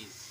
peace